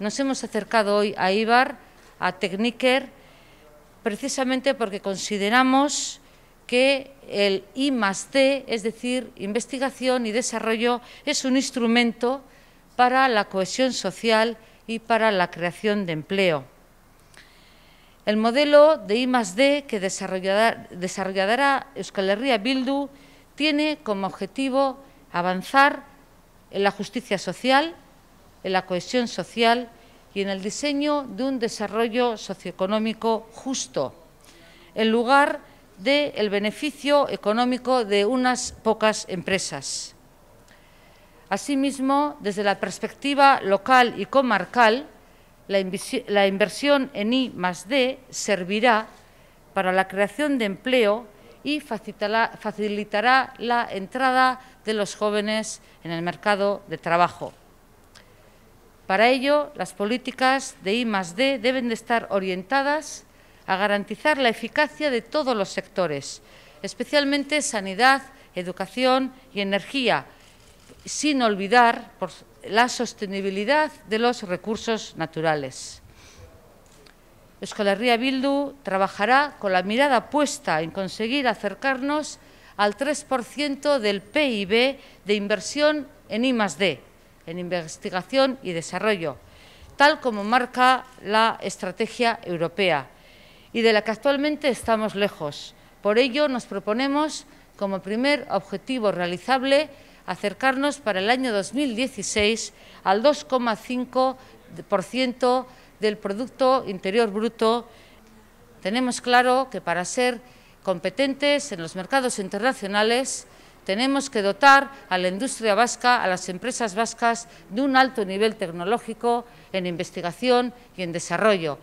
nos hemos acercado hoy a IBAR, a Techniker, precisamente porque consideramos que el I más D, es decir, investigación y desarrollo, es un instrumento para la cohesión social y para la creación de empleo. El modelo de I más D que desarrollará, Euskal Herria Bildu tiene como objetivo avanzar en la justicia social, en la cohesión social y en el diseño de un desarrollo socioeconómico justo, en lugar del beneficio económico de unas pocas empresas. Asimismo, desde la perspectiva local y comarcal, la, inversión en I más D servirá para la creación de empleo y facilitará la entrada de los jóvenes en el mercado de trabajo. Para ello, las políticas de I D deben de estar orientadas a garantizar la eficacia de todos los sectores, especialmente sanidad, educación y energía, sin olvidar la sostenibilidad de los recursos naturales. Euskal Bildu trabajará con la mirada puesta en conseguir acercarnos al 3% del PIB de inversión en I+D, en investigación y desarrollo, tal como marca la estrategia europea y de la que actualmente estamos lejos. Por ello, nos proponemos como primer objetivo realizable acercarnos para el año 2016 al 2,5% del Producto Interior Bruto. Tenemos claro que para ser competentes en los mercados internacionales tenemos que dotar a la industria vasca, a las empresas vascas, de un alto nivel tecnológico en investigación y en desarrollo.